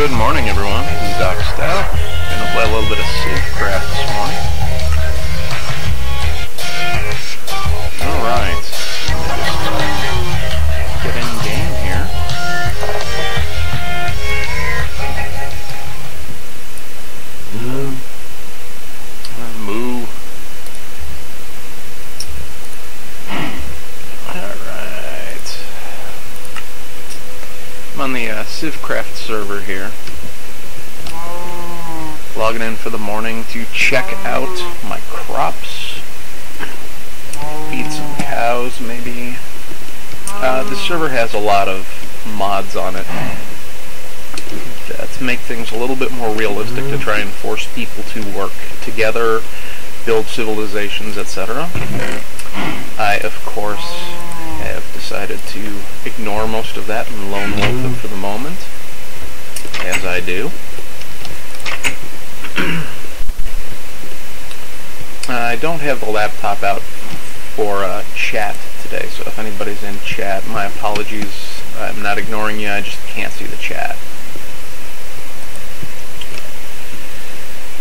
Good morning, everyone. This is Doc Stout. Gonna play a little bit of Civcraft this morning. Alright. Server here. Logging in for the morning to check out my crops. Feed some cows, maybe. Uh, the server has a lot of mods on it to make things a little bit more realistic to try and force people to work together, build civilizations, etc. I, of course, have decided to ignore most of that and lone wolf for the moment, as I do. I don't have the laptop out for uh, chat today, so if anybody's in chat, my apologies. I'm not ignoring you, I just can't see the chat.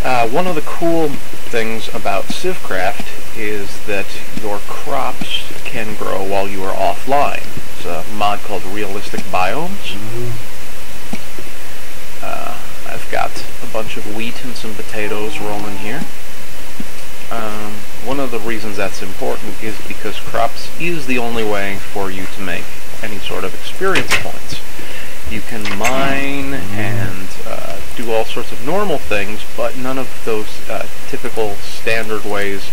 Uh, one of the cool things about Civcraft is that your crops can grow while you are offline. It's a mod called Realistic Biomes. Uh, I've got a bunch of wheat and some potatoes rolling here. Um, one of the reasons that's important is because crops is the only way for you to make any sort of experience points. You can mine and uh, do all sorts of normal things, but none of those uh, typical standard ways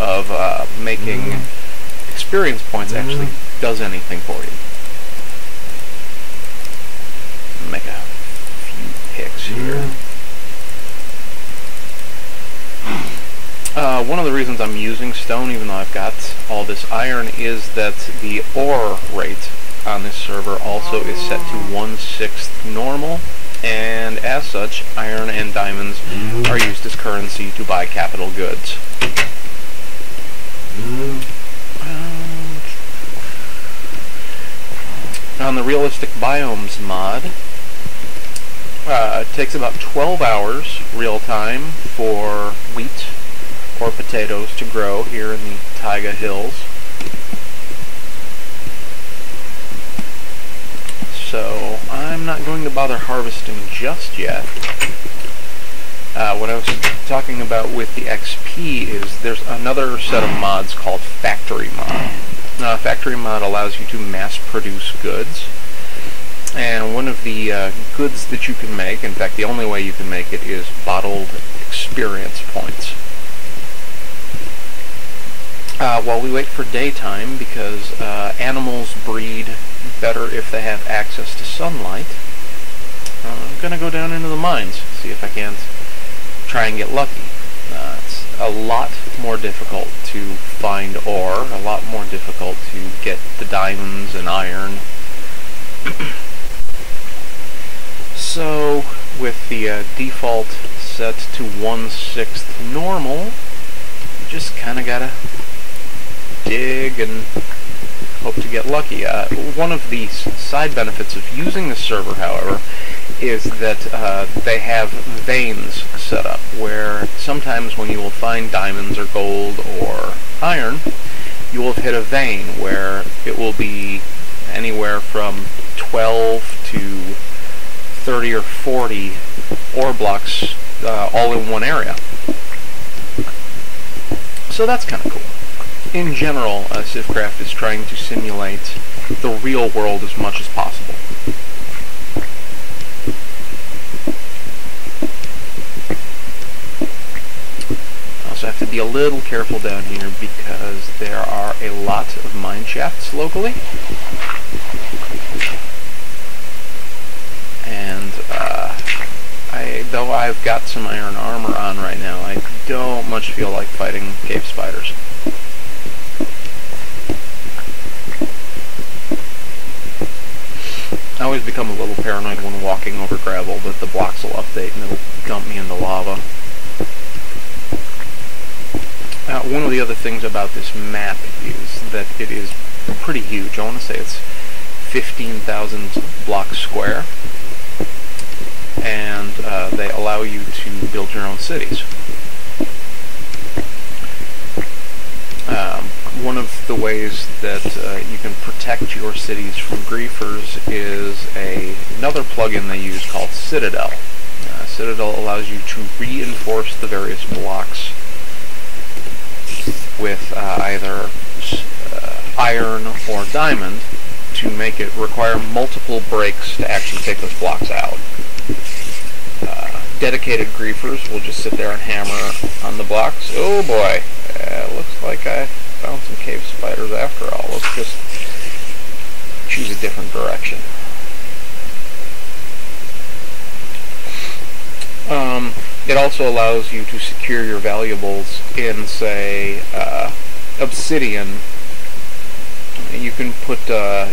of uh, making experience points actually does anything for you. Make a picks here. Uh, one of the reasons I'm using stone, even though I've got all this iron, is that the ore rate on this server also is set to one-sixth normal, and as such, iron and diamonds are used as currency to buy capital goods. On the Realistic Biomes mod, uh, it takes about 12 hours real time for wheat or potatoes to grow here in the Taiga Hills. So I'm not going to bother harvesting just yet. Uh, what I was talking about with the XP is there's another set of mods called Factory Mod. Now, Factory Mod allows you to mass produce goods. And one of the uh, goods that you can make, in fact the only way you can make it, is bottled experience points. Uh, while we wait for daytime, because uh, animals breed better if they have access to sunlight, uh, I'm going to go down into the mines, see if I can't try and get lucky. Uh, it's a lot more difficult to find ore, a lot more difficult to get the diamonds and iron. So, with the uh, default set to 1 6th normal, you just kind of gotta dig and hope to get lucky. Uh, one of the side benefits of using the server, however, is that uh, they have veins set up where sometimes when you will find diamonds or gold or iron, you will have hit a vein where it will be anywhere from 12 to 30 or 40 ore blocks uh, all in one area. So that's kind of cool in general, uh, is trying to simulate the real world as much as possible. I also have to be a little careful down here because there are a lot of mine shafts locally. And uh, I've got some iron armor on right now, I don't much feel like fighting cave spiders. I always become a little paranoid when walking over gravel that the blocks will update and it'll dump me into lava. Uh, one of the other things about this map is that it is pretty huge. I want to say it's 15,000 blocks square. And uh, they allow you to build your own cities. Um, one of the ways that uh, you can protect your cities from griefers is a, another plugin they use called Citadel. Uh, Citadel allows you to reinforce the various blocks with uh, either uh, iron or diamond to make it require multiple breaks to actually take those blocks out. Uh, dedicated griefers will just sit there and hammer on the blocks. Oh boy, uh, looks like I found some cave spiders after all. Let's just choose a different direction. Um, it also allows you to secure your valuables in, say, uh, obsidian. You can put uh,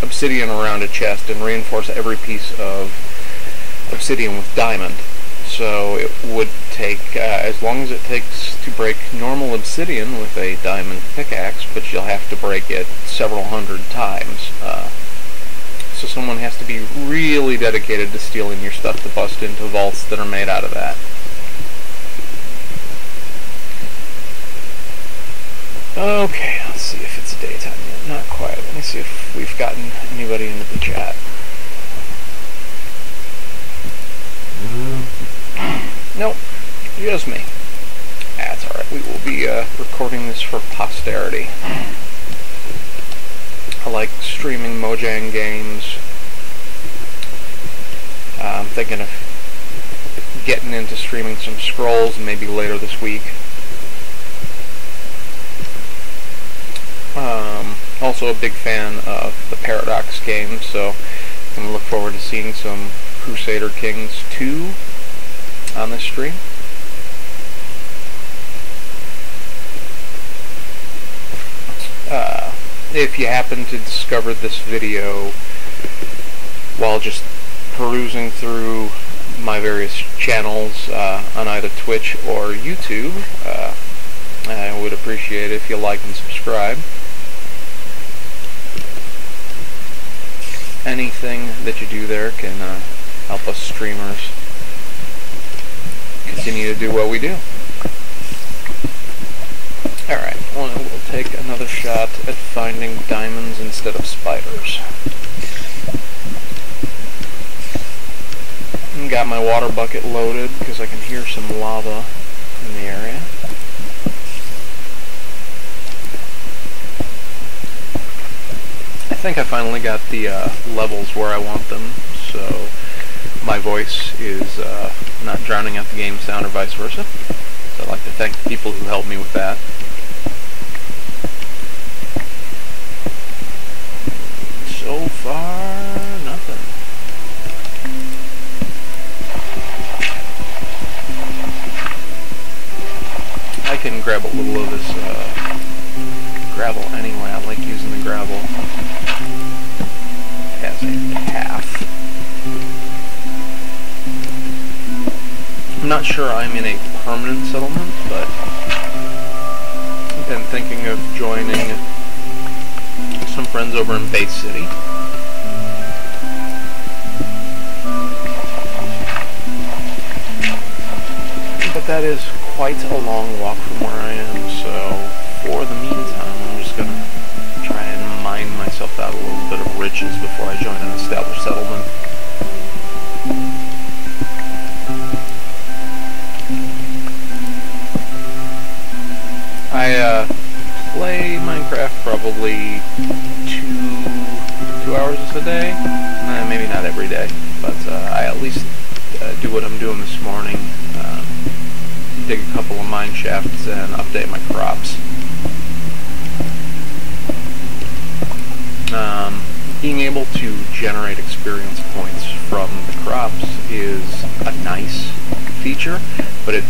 obsidian around a chest and reinforce every piece of obsidian with diamond. So it would take, uh, as long as it takes to break normal obsidian with a diamond pickaxe, but you'll have to break it several hundred times. Uh, so someone has to be really dedicated to stealing your stuff to bust into vaults that are made out of that. Okay, let's see if it's daytime yet. Not quite. Let me see if we've gotten anybody into the chat. Nope, just me. That's alright. We will be uh, recording this for posterity. I like streaming Mojang games. Uh, I'm thinking of getting into streaming some scrolls maybe later this week. Um, also a big fan of the Paradox games, so I'm look forward to seeing some Crusader Kings 2 on this stream. Uh, if you happen to discover this video while just perusing through my various channels uh, on either Twitch or YouTube, uh, I would appreciate it if you like and subscribe. Anything that you do there can uh, help us streamers continue to do what we do. Alright, well, we'll take another shot at finding diamonds instead of spiders. Got my water bucket loaded because I can hear some lava in the area. I think I finally got the uh, levels where I want them, so my voice is uh, not drowning out the game sound or vice versa. So I'd like to thank the people who helped me with that. So far, nothing. I can grab a little of this uh, gravel anyway. I like using the gravel not sure I'm in a permanent settlement, but I've been thinking of joining some friends over in Bay City. But that is quite a long walk from where I am, so for the meantime, I'm just going to try and mine myself out a little bit of riches before I join an established settlement.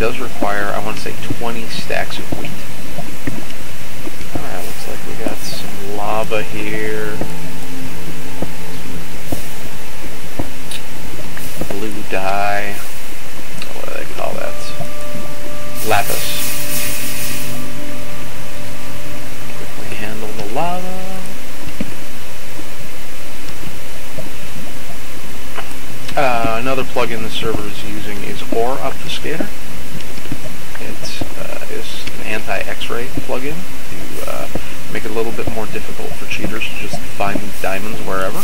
Does require, I want to say, 20 stacks of wheat. Alright, looks like we got some lava here. Blue dye. What do they call that? Lapis. Quickly handle the lava. Uh, another plugin the server is using is Ore Obfuscator. Uh, is an anti-X-ray plugin to uh, make it a little bit more difficult for cheaters to just find diamonds wherever.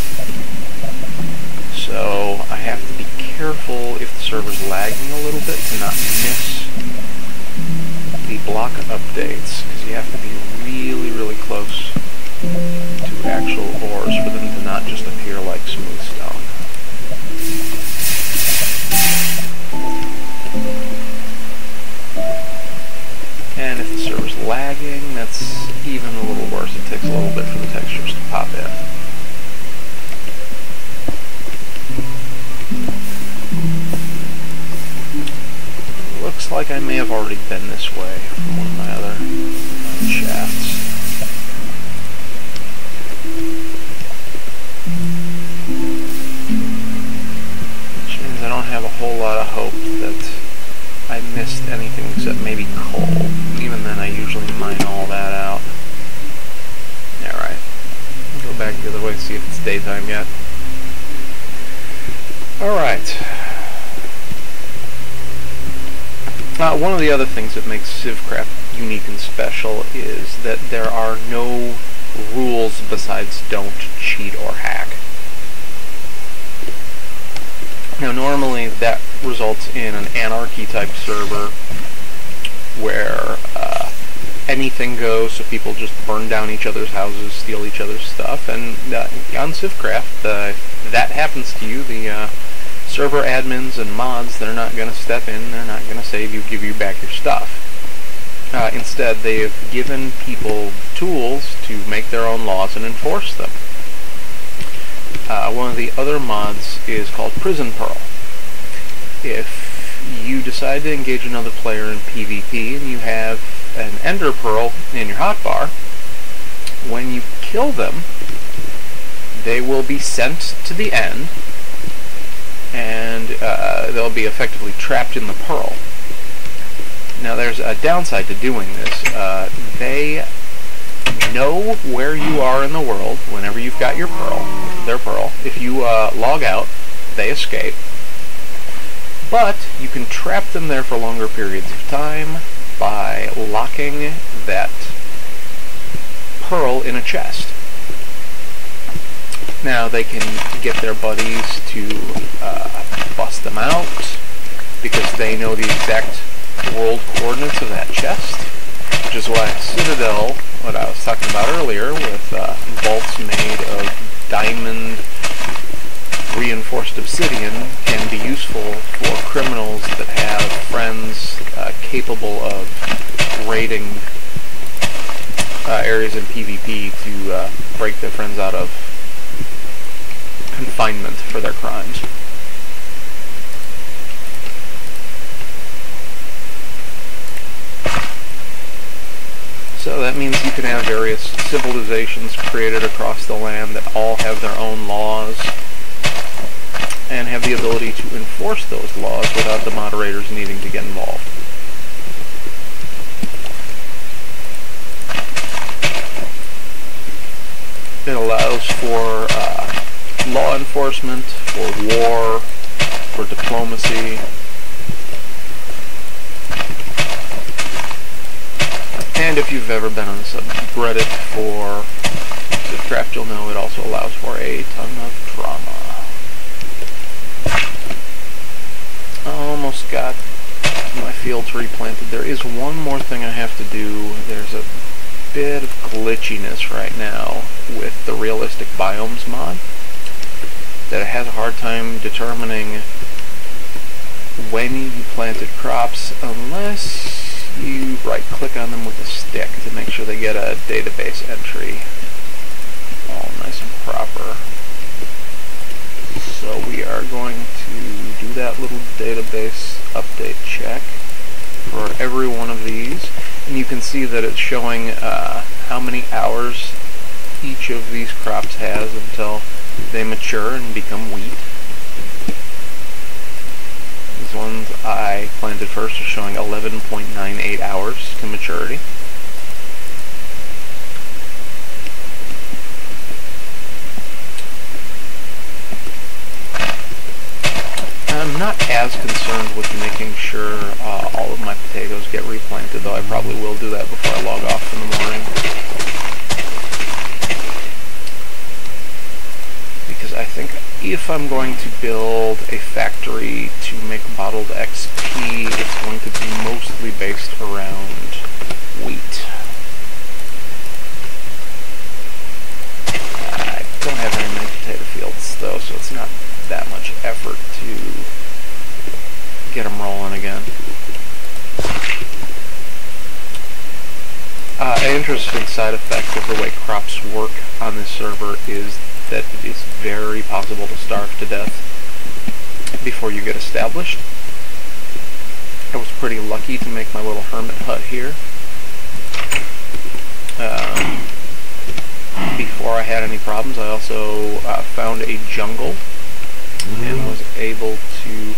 So I have to be careful if the server's lagging a little bit to not miss the block updates, because you have to be really, really close to actual ores for them to not just appear like smooth Uh, one of the other things that makes Civcraft unique and special is that there are no rules besides don't cheat or hack. Now normally that results in an anarchy type server where uh, anything goes, so people just burn down each other's houses, steal each other's stuff, and uh, on Civcraft, uh, that happens to you, the uh, server admins and mods, they're not going to step in, they're not going to save you, give you back your stuff. Uh, instead, they've given people tools to make their own laws and enforce them. Uh, one of the other mods is called Prison Pearl. If you decide to engage another player in PvP and you have an Ender Pearl in your hotbar, when you kill them, they will be sent to the end and uh, they'll be effectively trapped in the pearl. Now there's a downside to doing this. Uh, they know where you are in the world whenever you've got your pearl, their pearl. If you uh, log out, they escape. But you can trap them there for longer periods of time by locking that pearl in a chest. Now they can get their buddies to uh, bust them out because they know the exact world coordinates of that chest, which is why Citadel, what I was talking about earlier, with uh, vaults made of diamond reinforced obsidian can be useful for criminals that have friends uh, capable of raiding uh, areas in PvP to uh, break their friends out of confinement for their crimes. So that means you can have various civilizations created across the land that all have their own laws and have the ability to enforce those laws without the moderators needing to get involved. It allows for uh, law enforcement, for war, for diplomacy. And if you've ever been on a subreddit for Civcraft, you'll know it also allows for a ton of drama. I Almost got my fields replanted. There is one more thing I have to do. There's a bit of glitchiness right now with the realistic biomes mod that it has a hard time determining when you planted crops unless you right click on them with a stick to make sure they get a database entry all nice and proper. So we are going to do that little database update check for every one of these and you can see that it's showing uh, how many hours each of these crops has until they mature and become wheat. These ones I planted first are showing 11.98 hours to maturity. I'm not as concerned with making sure uh, all of my potatoes get replanted, though I probably will do that before I log off in the morning. Because I think if I'm going to build a factory to make bottled XP, it's going to be mostly based around wheat. I don't have very many potato fields, though, so it's not that much effort to get them rolling again. Uh, an interesting side effect of the way crops work on this server is that it is very possible to starve to death before you get established. I was pretty lucky to make my little hermit hut here. Um, before I had any problems, I also uh, found a jungle and was able to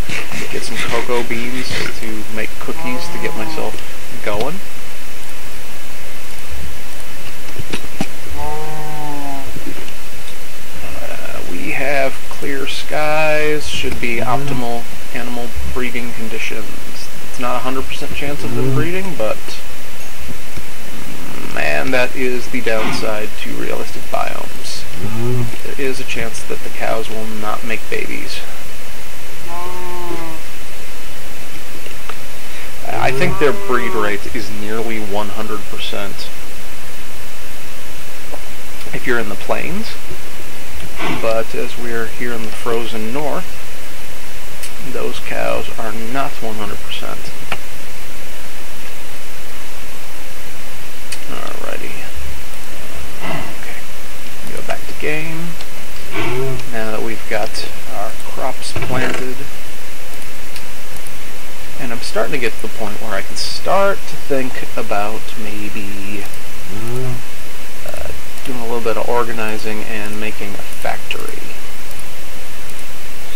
get some cocoa beans to make cookies to get myself going. Uh, we have clear skies, should be mm-hmm. optimal animal breeding conditions. It's not a 100% chance of them mm-hmm. breeding, but mm, man, that is the downside to realistic biomes. Mm-hmm. There is a chance that the cows will not make babies. I think their breed rate is nearly 100% if you're in the plains, but as we're here in the frozen north, those cows are not 100%. Alrighty. Okay. Go back to game. Now that we've got our crops planted. And I'm starting to get to the point where I can start to think about maybe doing a little bit of organizing and making a factory.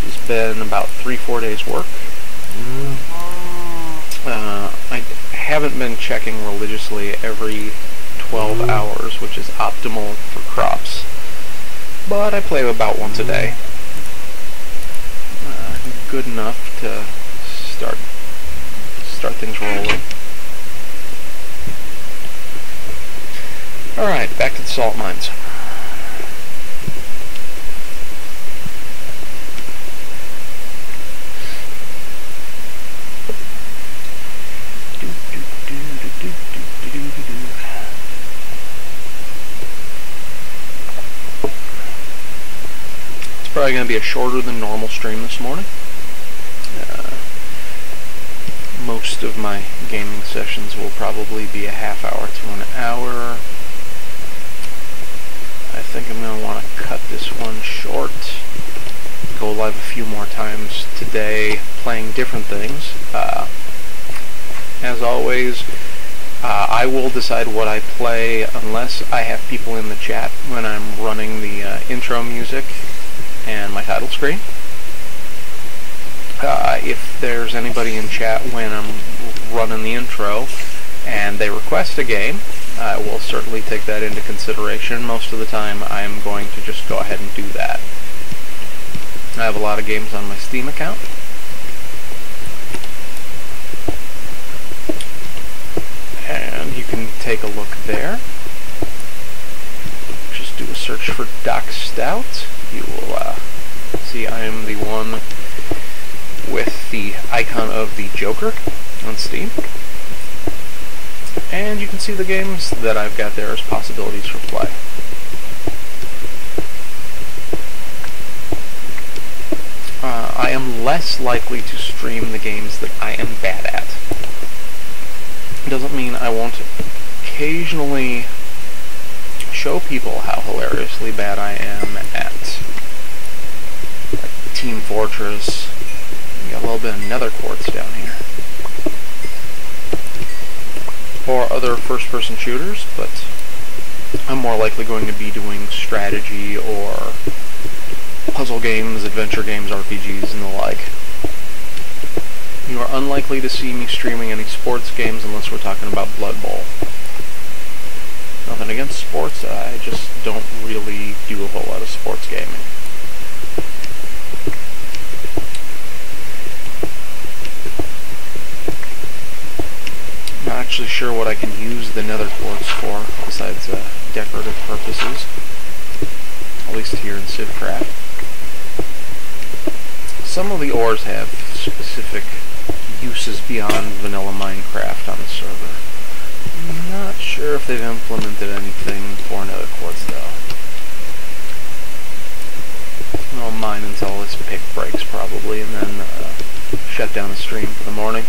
This has been about three, four days work. Uh, I haven't been checking religiously every 12 hours, which is optimal for crops but I play about once a day. Uh, good enough to start start things rolling. Alright, back to the salt mines. It's probably going to be a shorter than normal stream this morning. Uh, most of my gaming sessions will probably be a half hour to an hour. I think I'm going to want to cut this one short. Go live a few more times today playing different things. Uh, as always, uh, I will decide what I play unless I have people in the chat when I'm running the uh, intro music and my title screen. Uh, if there's anybody in chat when I'm running the intro and they request a game, I will certainly take that into consideration. Most of the time I'm going to just go ahead and do that. I have a lot of games on my Steam account. And you can take a look there. Just do a search for Doc Stout you will uh, see I am the one with the icon of the Joker on Steam. And you can see the games that I've got there as possibilities for play. Uh, I am less likely to stream the games that I am bad at. Doesn't mean I won't occasionally show people how hilariously bad I am at like, Team Fortress. We got a little bit of nether quartz down here. Or other first-person shooters, but I'm more likely going to be doing strategy or puzzle games, adventure games, RPGs, and the like. You are unlikely to see me streaming any sports games unless we're talking about Blood Bowl. Nothing against sports, I just don't really do a whole lot of sports gaming. Sure what I can use the nether quartz for, besides uh, decorative purposes. At least here in Civcraft. Some of the ores have specific uses beyond vanilla Minecraft on the server. I'm not sure if they've implemented anything for nether quartz though. I'll mine until this pick breaks probably, and then uh, shut down the stream for the morning.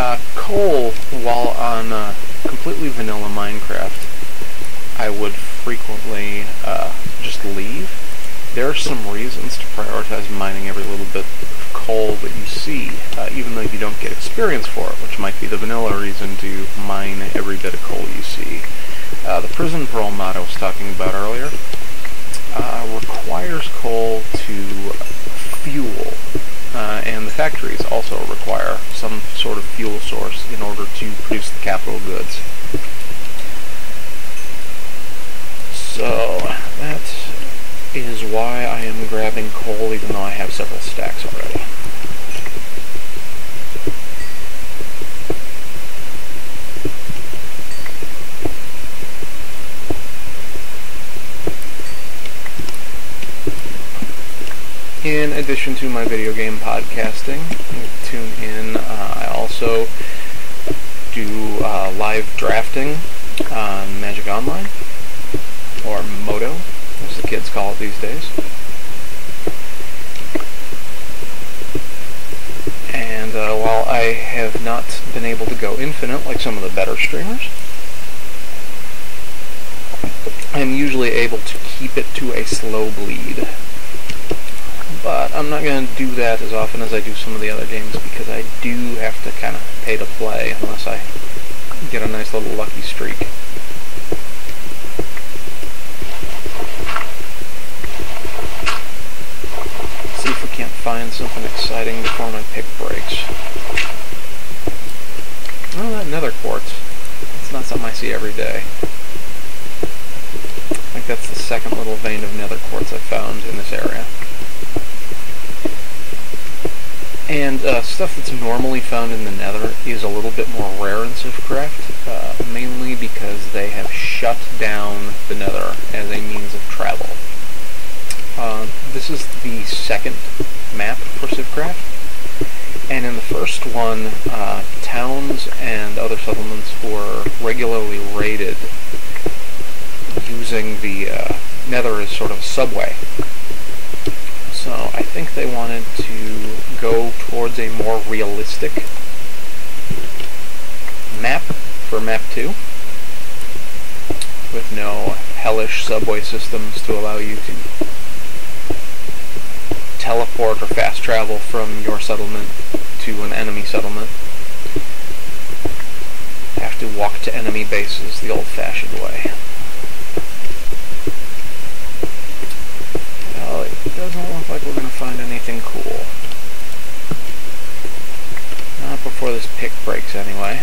Uh, coal, while on uh, completely vanilla Minecraft, I would frequently uh, just leave. There are some reasons to prioritize mining every little bit of coal that you see, uh, even though you don't get experience for it, which might be the vanilla reason to mine every bit of coal you see. Uh, the Prison Pearl mod I was talking about earlier uh, requires coal to fuel, uh, and the factories also require some sort of fuel source in order to produce the capital goods. So, that is why I am grabbing coal even though I have several stacks already. in addition to my video game podcasting, tune in. Uh, I also do uh, live drafting on Magic Online, or MODO, as the kids call it these days. And uh, while I have not been able to go infinite like some of the better streamers, I'm usually able to keep it to a slow bleed but I'm not going to do that as often as I do some of the other games because I do have to kind of pay to play unless I get a nice little lucky streak. see if we can't find something exciting before my pick breaks. Oh, that nether quartz. It's not something I see every day. I think that's the second little vein of nether quartz I found in this area. And uh, stuff that's normally found in the Nether is a little bit more rare in Civcraft, uh, mainly because they have shut down the Nether as a means of travel. Uh, this is the second map for Civcraft, and in the first one, uh, towns and other settlements were regularly raided using the uh, Nether as sort of a subway so I think they wanted towards a more realistic map for map 2 with no hellish subway systems to allow you to teleport or fast travel from your settlement to an enemy settlement. Have to walk to enemy bases the old-fashioned way. doesn't look like we're going to find anything cool. Before this pick breaks, anyway.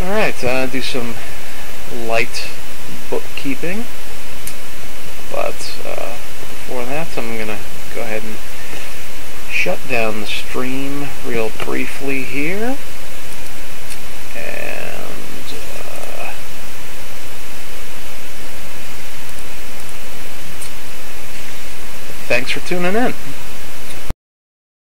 Alright, uh, do some light bookkeeping. But uh, before that, I'm going to go ahead and shut down the stream real briefly here. And thanks for tuning in.